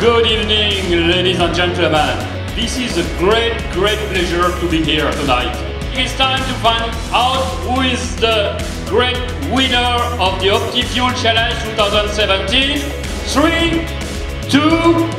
Good evening, ladies and gentlemen. This is a great, great pleasure to be here tonight. It's time to find out who is the great winner of the OptiFuel Challenge 2017. Three, two,